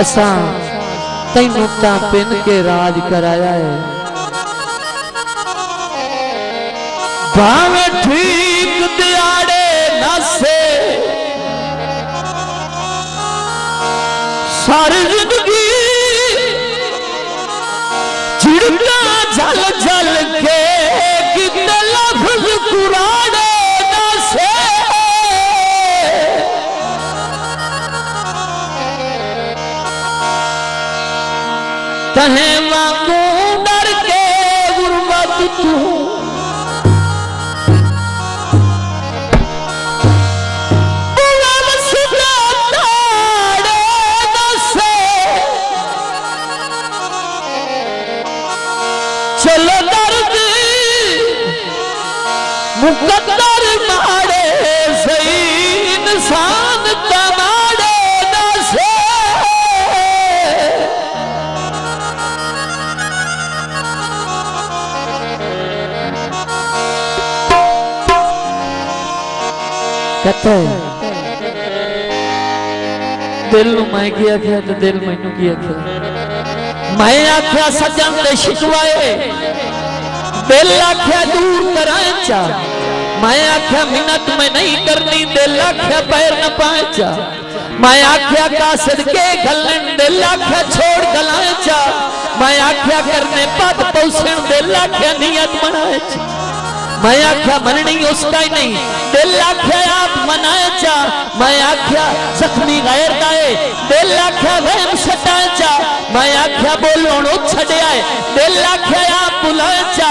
असा तैनू ता पिन के राज कराया है। भावे ठीक सारी ज़िंदगी चिड़का झल झल के तहे वांगू डर के गुरबत तू मुकद्दर मारे सही इंसान तमाड़े दसे कहते दिल मैं की आख्या तो दिल मैनू की आख्या? मैं आख्या सजन शिकवाए, दिल आख्या दूर कराए चा मैं आख्या मिन्नत में नहीं करनी, दिल आख्या, पैर न पाए चा मैं आख्या, के गलन, दिल आख्या, छोड़ गलाए चा मैं आख्या, करने पद पौसण दिल आख्या, नियत बनाए मैं आख्या, मननी उसका ही नहीं, दिल आख्या, आप मनाए चा मैं आख्या, जख्मी गैर दाए, दिल आख्या, वहम सटाए चा मैं आख्या, बोलो नो छड़े आए दिल आख्या, आप बुलाए चा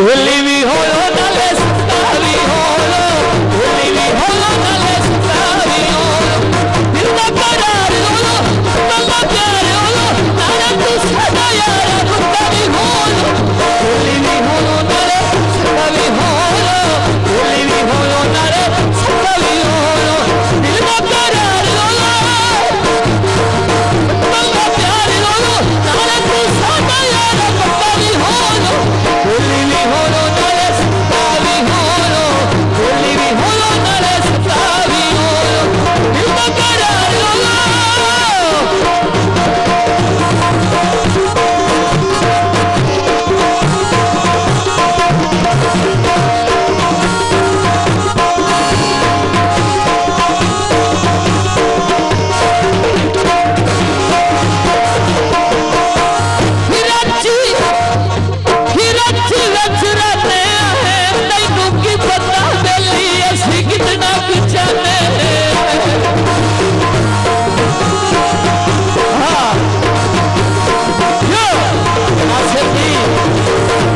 Believe me, hold.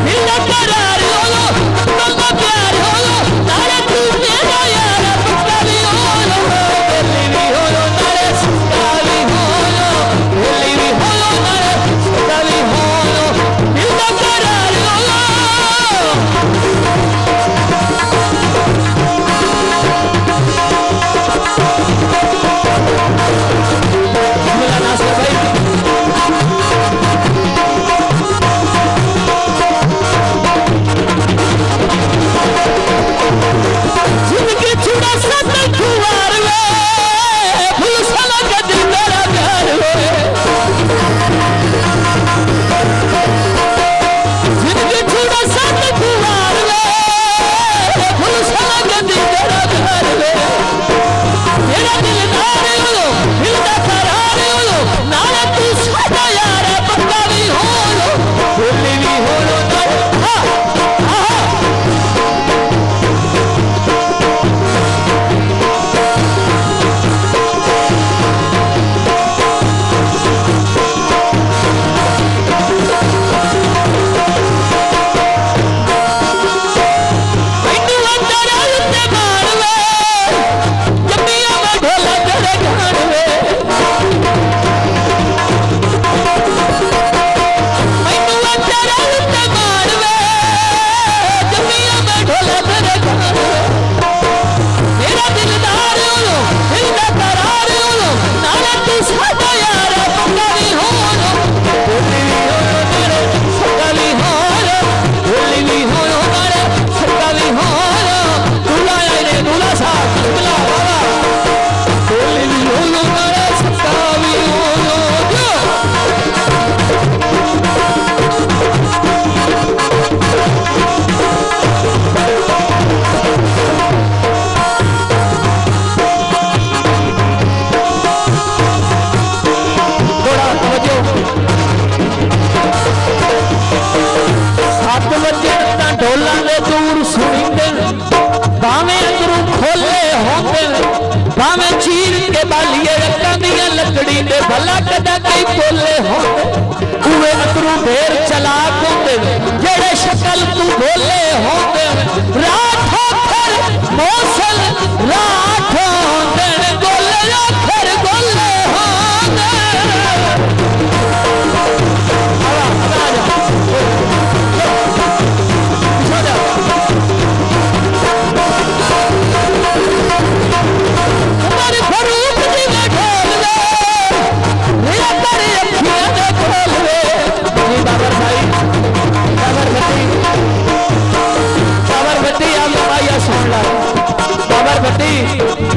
みんなから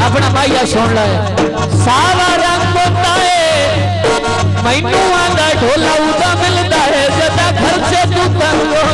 अपना माइया सुन लाए सारा रंग होता है मैनू आंदा ढोला उदा मिलता है सदा घर से तू करो